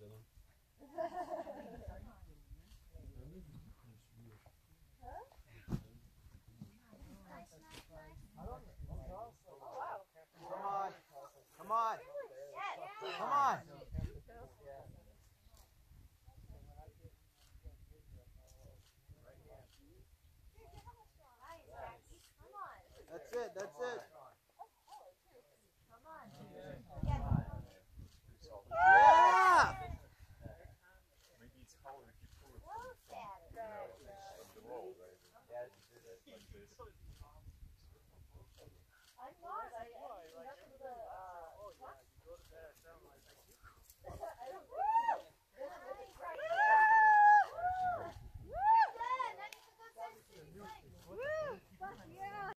canım. Come on. Come on. Come on. That's it. That's i'm Yeah.